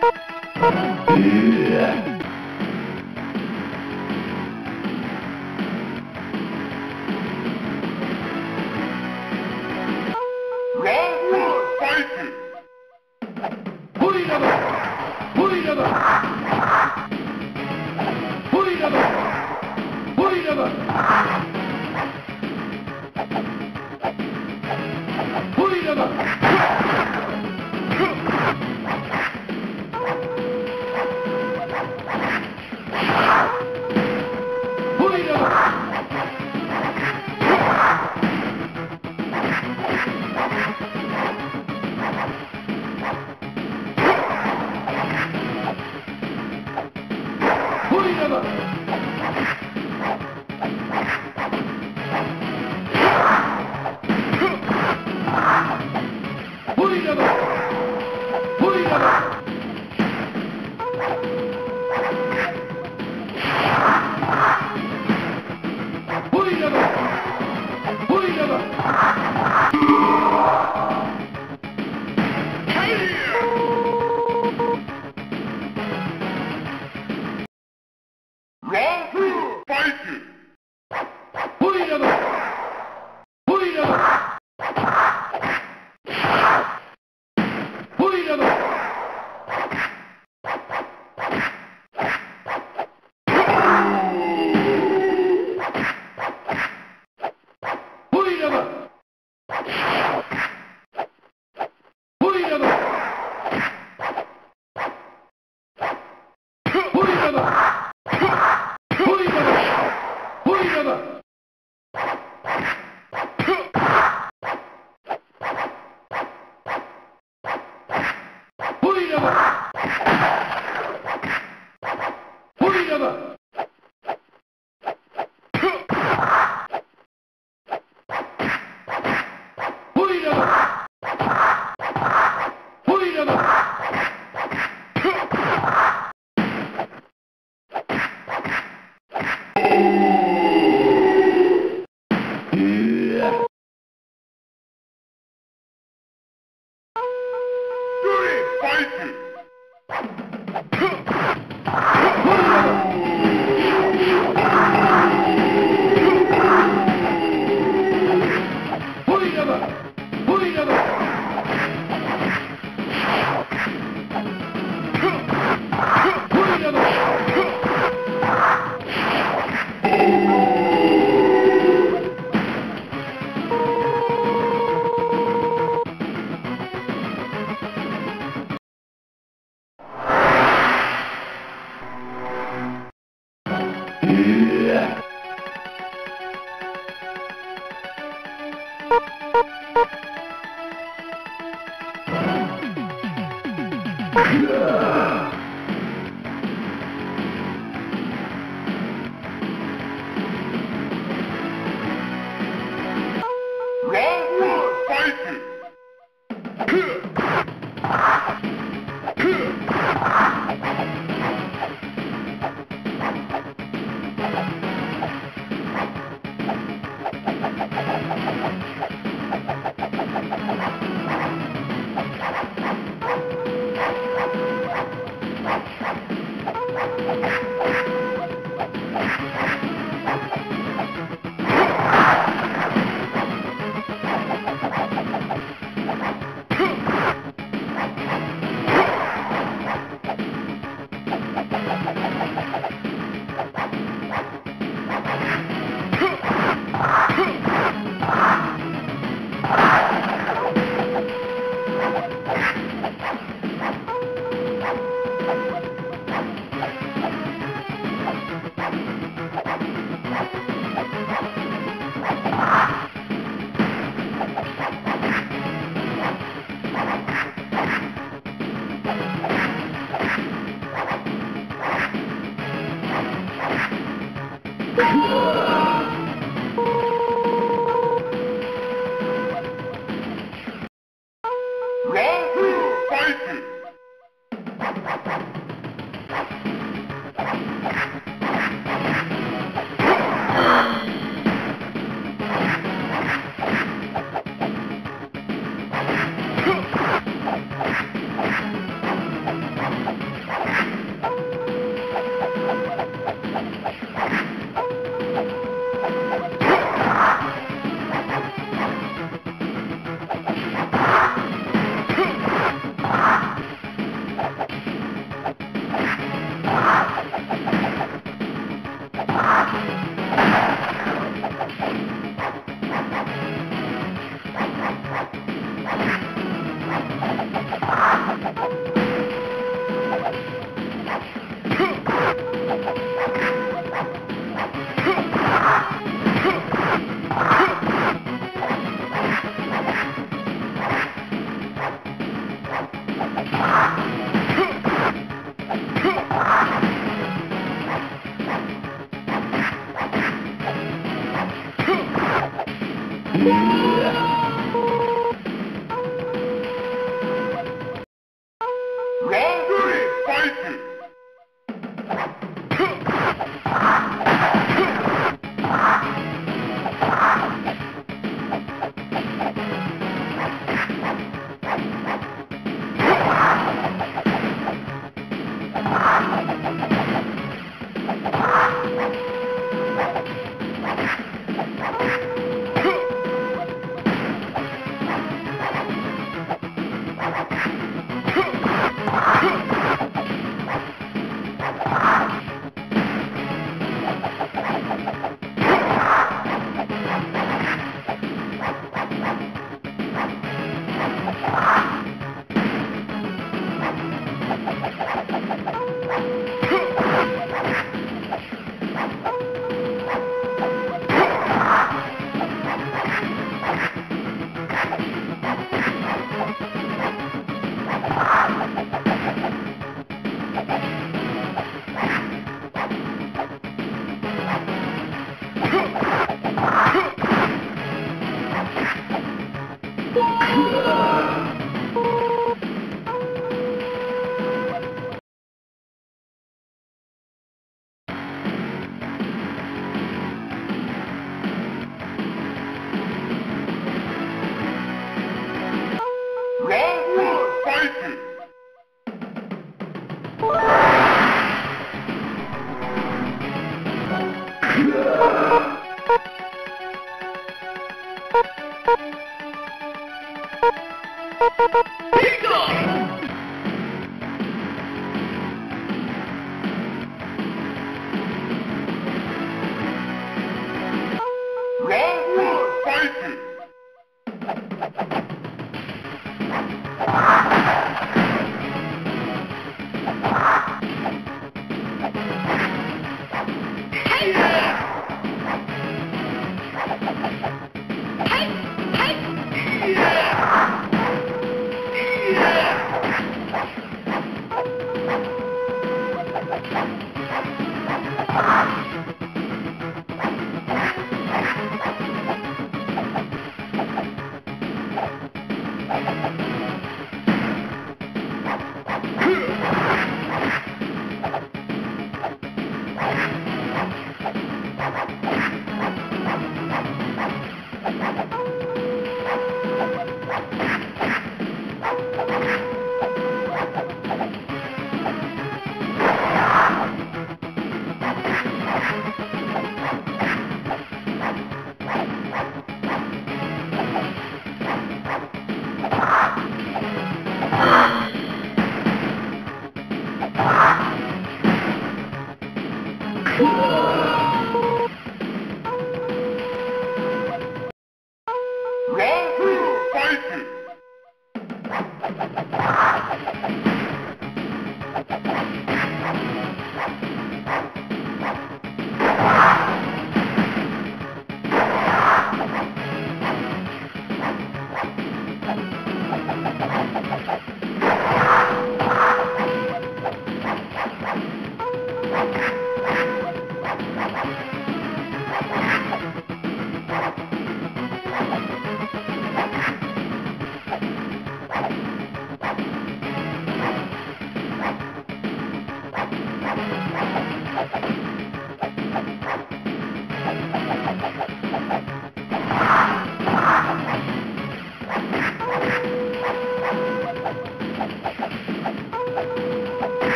Round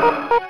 Oh!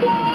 Yeah.